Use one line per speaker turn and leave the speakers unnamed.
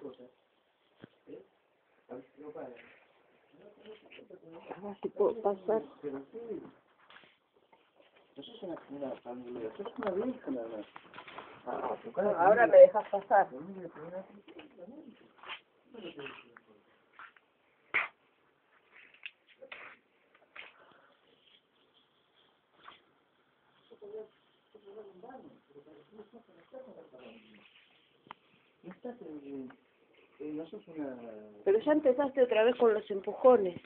cosas, ¿eh? A ver si lo pagas.
A ver si puedo pasar.
Sí. Una, familia, una. Ah,
Ahora me dejas pasar.
pero una- No no.
Pero ya empezaste otra vez con los empujones.